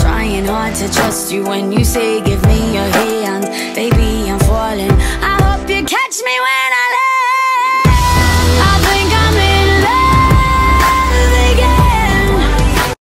trying hard to trust you when you say give me your hand. Baby, I'm falling. I hope you catch me when